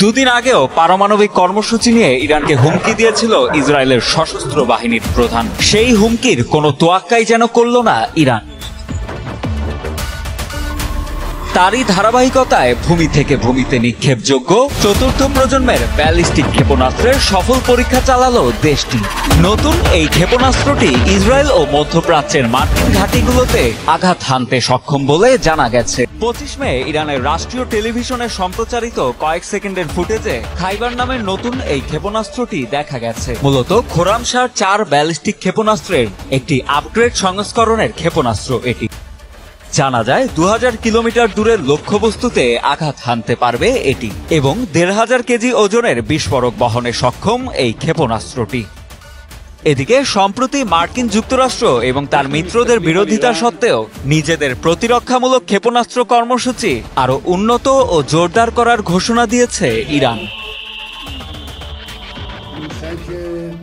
দুদিন আগেও পারমাণবিক কর্মসূচি নিয়ে ইরানকে হুমকি দিয়েছিল ইসরায়েলের সশস্ত্র বাহিনীর প্রধান। সেই হুমকির কোনো তোয়াক্কাই যেন করল না ইরান। তারই ধারাবাহিকতায় ভূমি থেকে ভূমিতে নিক্ষেপযোগ্য চতুর্থ প্রজন্মের ব্যালিস্টিক ক্ষেপণাস্ত্রের সফল পরীক্ষা চালালো দেশটি। নতুন এই ক্ষেপণাস্ত্রটি ইসরায়েল ও মধ্যপ্রাচ্যের মার্কিন ঘাঁটিগুলোতে আঘাত হানতে সক্ষম বলে জানা গেছে। পঁচিশ মে ইরানের রাষ্ট্রীয় টেলিভিশনে সম্প্রচারিত কয়েক সেকেন্ডের ফুটেজে খাইবার নামের নতুন এই ক্ষেপণাস্ত্রটি দেখা গেছে। মূলত খোরামশার চার ব্যালিস্টিক ক্ষেপণাস্ত্রের একটি আপগ্রেড সংস্করণের ক্ষেপণাস্ত্র এটি। জানা যায় দু হাজার কিলোমিটার দূরের লক্ষ্যবস্তুতে আঘাত হানতে পারবে এটি এবং দেড় হাজার কেজি ওজনের বিস্ফোরক বহনে সক্ষম এই ক্ষেপণাস্ত্রটি। এদিকে, সম্প্রতি মার্কিন যুক্তরাষ্ট্র এবং তার মিত্রদের বিরোধিতা সত্ত্বেও নিজেদের প্রতিরক্ষামূলক ক্ষেপণাস্ত্র কর্মসূচি আরও উন্নত ও জোরদার করার ঘোষণা দিয়েছে ইরান।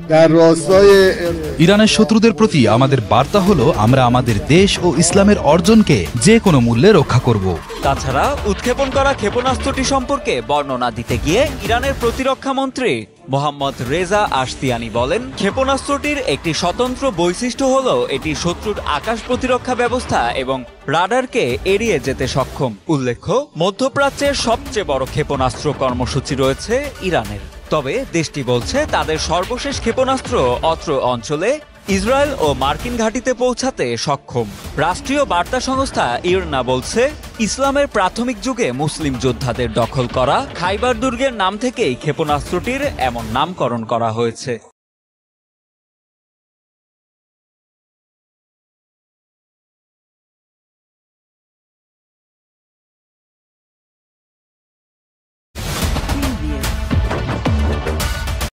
در راستای ইরানের শত্রুদের প্রতি আমাদের বার্তা হলো আমরা আমাদের দেশ ও ইসলামের অর্জনকে যে কোনো মূল্যে রক্ষা করব তাছাড়া উৎক্ষেপণ করা ক্ষেপণাস্ত্রটি সম্পর্কে বর্ণনা দিতে গিয়ে ইরানের প্রতিরক্ষা মন্ত্রী মোহাম্মদ রেজা আশতিয়ানি বলেন ক্ষেপণাস্ত্রটির একটি স্বতন্ত্র বৈশিষ্ট্য হল এটি শত্রুর আকাশ প্রতিরক্ষা ব্যবস্থা এবং রাডারকে এড়িয়ে যেতে সক্ষম উল্লেখ্য মধ্যপ্রাচ্যের সবচেয়ে বড় ক্ষেপণাস্ত্র কর্মসূচি রয়েছে ইরানের তবে দেশটি বলছে তাদের সর্বশেষ ক্ষেপণাস্ত্র অত্র অঞ্চলে ইসরায়েল ও মার্কিন ঘাঁটিতে পৌঁছাতে সক্ষম। রাষ্ট্রীয় বার্তা সংস্থা ইরনা বলছে, ইসলামের প্রাথমিক যুগে মুসলিম যোদ্ধাদের দখল করা খাইবার দুর্গের নাম থেকেই ক্ষেপণাস্ত্রটির এমন নামকরণ করা হয়েছে।